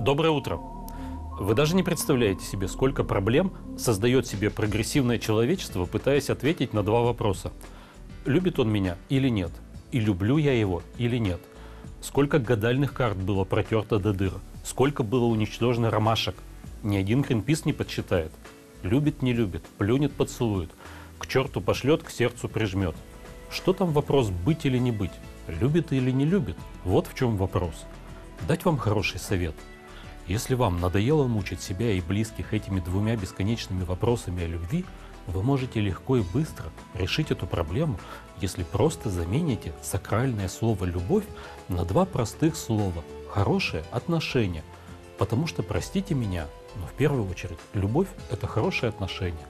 Доброе утро. Вы даже не представляете себе, сколько проблем создает себе прогрессивное человечество, пытаясь ответить на два вопроса. Любит он меня или нет? И люблю я его или нет? Сколько гадальных карт было протерто до дыр? Сколько было уничтожено ромашек? Ни один Гринпис не подсчитает. Любит, не любит, плюнет, поцелует. К черту пошлет, к сердцу прижмет. Что там вопрос быть или не быть? Любит или не любит? Вот в чем вопрос. Дать вам хороший совет. Если вам надоело мучить себя и близких этими двумя бесконечными вопросами о любви, вы можете легко и быстро решить эту проблему, если просто замените сакральное слово «любовь» на два простых слова «хорошее отношение». Потому что, простите меня, но в первую очередь любовь – это хорошее отношение.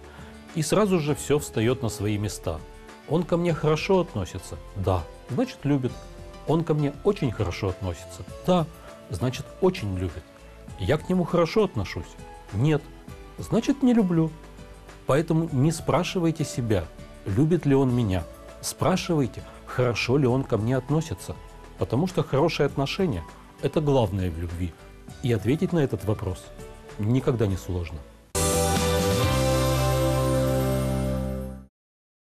И сразу же все встает на свои места. Он ко мне хорошо относится? Да, значит любит. Он ко мне очень хорошо относится? Да, значит очень любит. Я к нему хорошо отношусь? Нет, значит не люблю. Поэтому не спрашивайте себя, любит ли он меня. Спрашивайте, хорошо ли он ко мне относится. Потому что хорошие отношения – это главное в любви. И ответить на этот вопрос никогда не сложно.